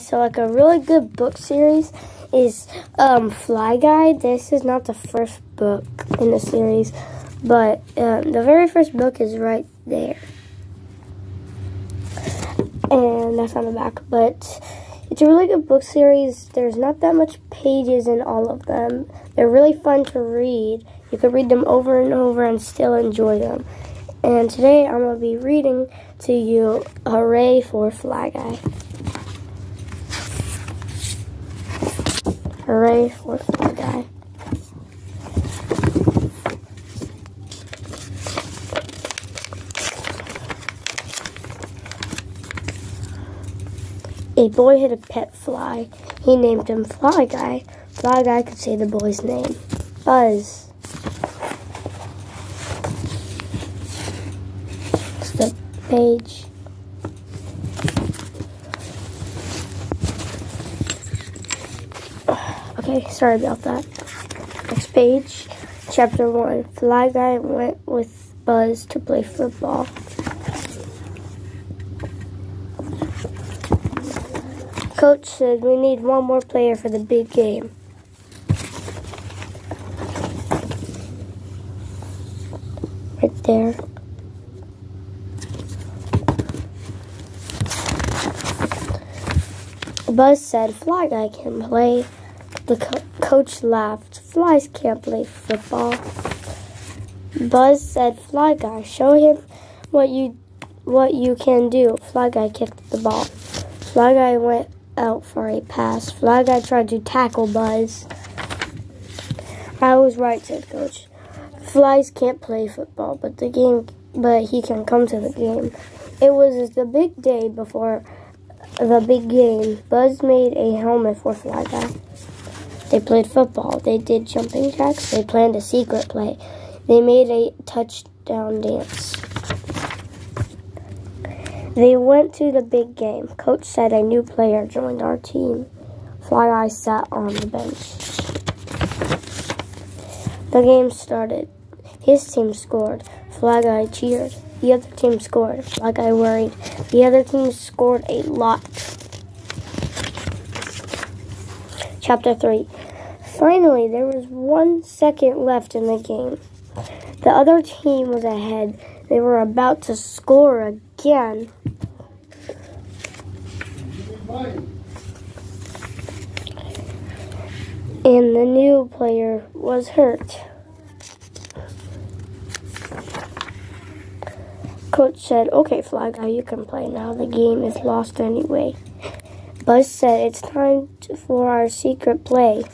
so like a really good book series is um, Fly Guy. This is not the first book in the series, but um, the very first book is right there. And that's on the back, but it's a really good book series. There's not that much pages in all of them. They're really fun to read. You can read them over and over and still enjoy them. And today I'm going to be reading to you Hooray for Fly Guy. Hooray for Fly Guy. A boy had a pet fly. He named him Fly Guy. Fly Guy could say the boy's name. Buzz. The page. Okay, sorry about that. Next page, chapter one. Fly Guy went with Buzz to play football. Coach said we need one more player for the big game. Right there. Buzz said Fly Guy can play. The co coach laughed. Flies can't play football. Buzz said, Fly Guy, show him what you what you can do. Fly Guy kicked the ball. Fly Guy went out for a pass. Fly Guy tried to tackle Buzz. I was right, said Coach. Flies can't play football, but the game, but he can come to the game. It was the big day before the big game. Buzz made a helmet for Fly Guy. They played football. They did jumping jacks. They planned a secret play. They made a touchdown dance. They went to the big game. Coach said a new player joined our team. Fly Guy sat on the bench. The game started. His team scored. Fly Guy cheered. The other team scored. Fly Guy worried. The other team scored a lot. Chapter 3. Finally, there was one second left in the game. The other team was ahead. They were about to score again. And the new player was hurt. Coach said, Okay, Fly Guy, you can play now. The game is lost anyway. Buzz said, It's time for our secret play.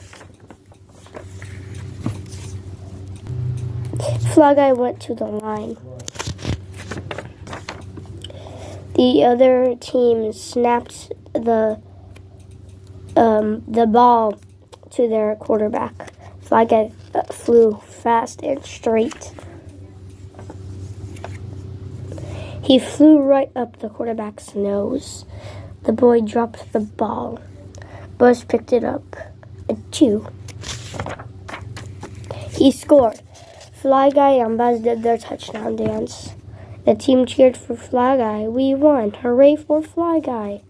Fly Guy went to the line. The other team snapped the um, the ball to their quarterback. Fly Guy uh, flew fast and straight. He flew right up the quarterback's nose. The boy dropped the ball. Buzz picked it up. A two. He scored. Fly Guy and Buzz did their touchdown dance. The team cheered for Fly Guy. We won. Hooray for Fly Guy.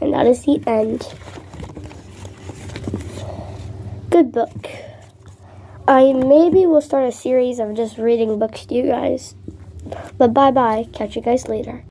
And that is the end. Good book. I maybe will start a series of just reading books to you guys. But bye bye. Catch you guys later.